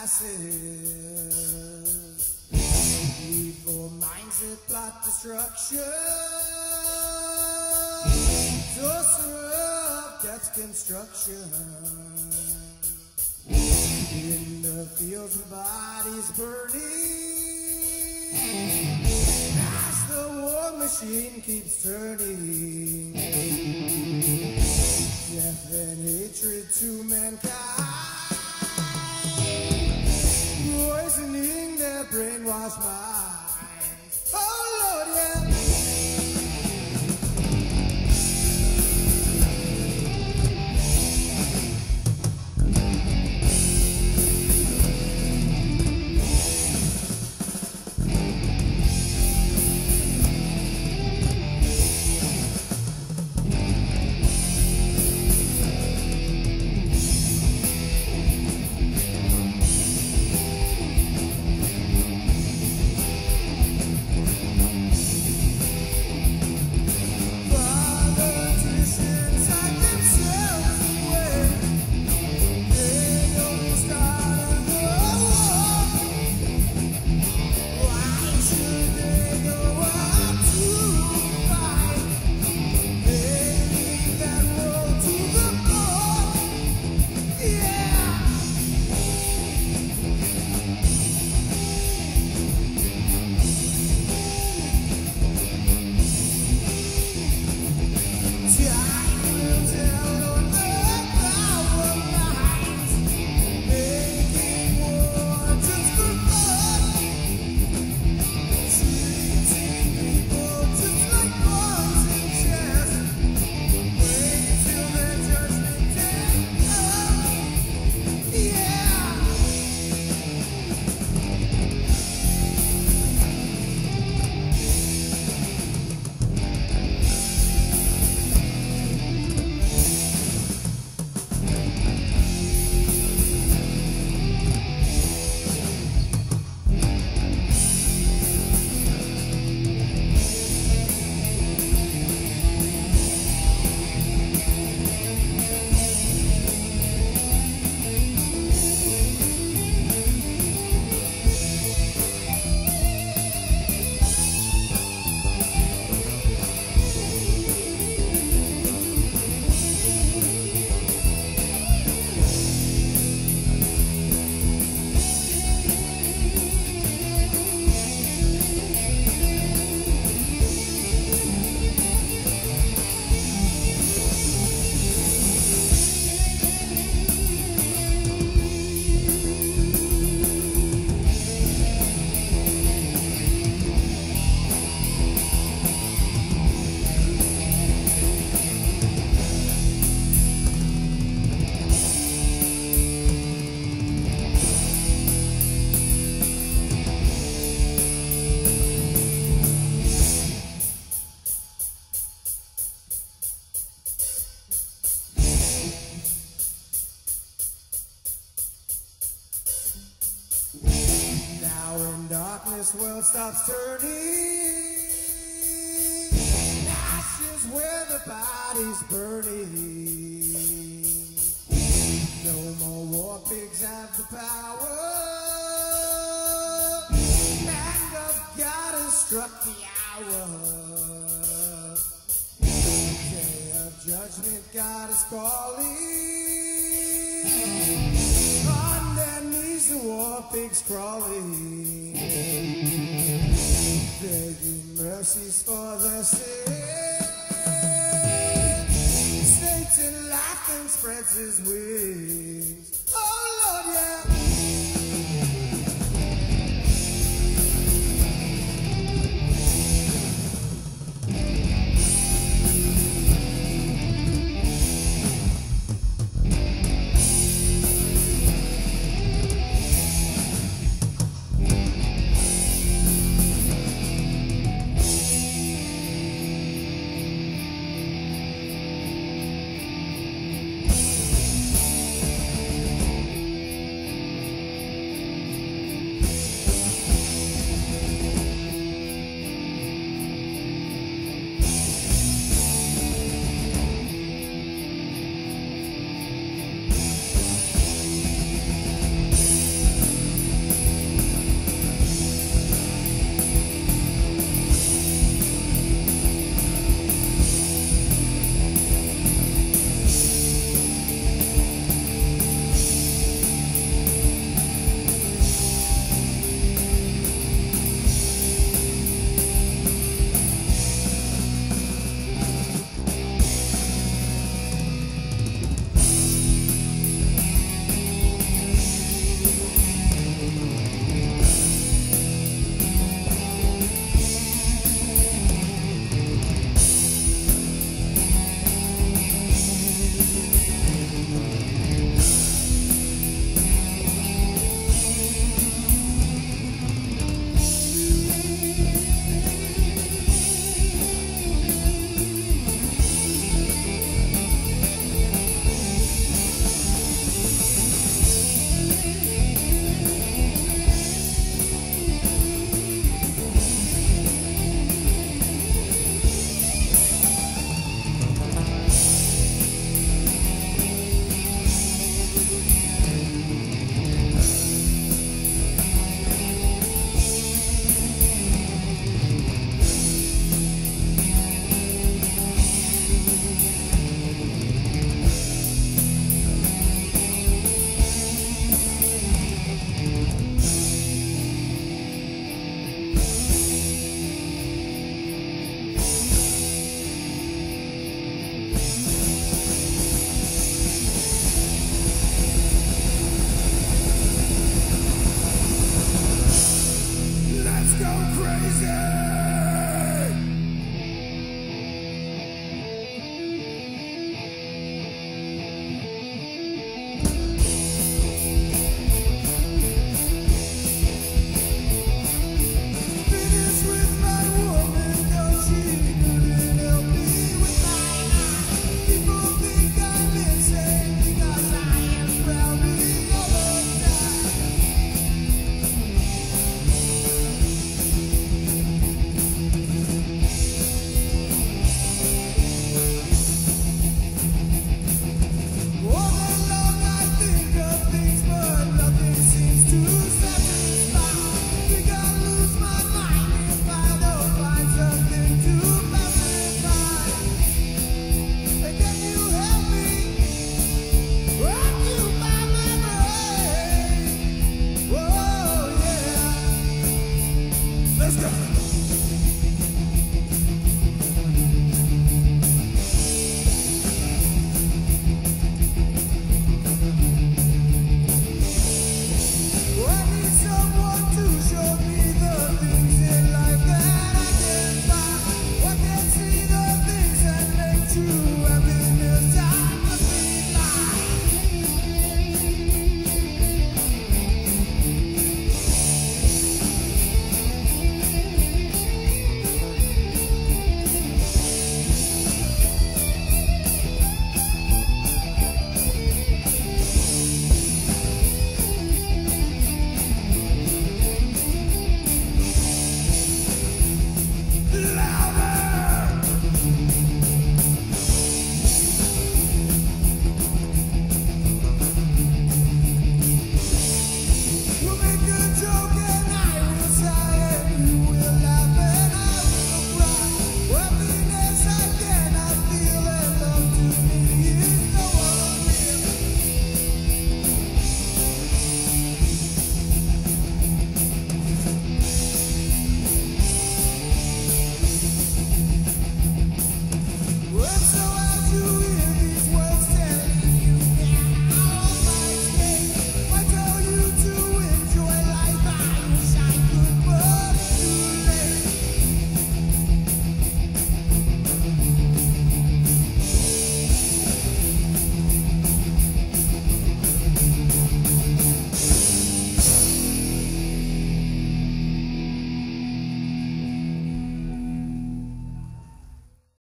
masses. Evil minds that plot destruction, sorcerer of death's construction. In the fields with bodies burning, as the war machine keeps turning. Death and hatred to mankind, poisoning their brainwashed minds. Darkness, world stops turning. Ashes where the body's burning. No more war pigs have the power. Hand of God has struck the hour. Day of judgment, God is calling. Pigs crawling, begging mercies for their sin. Satan laughing spreads his wings.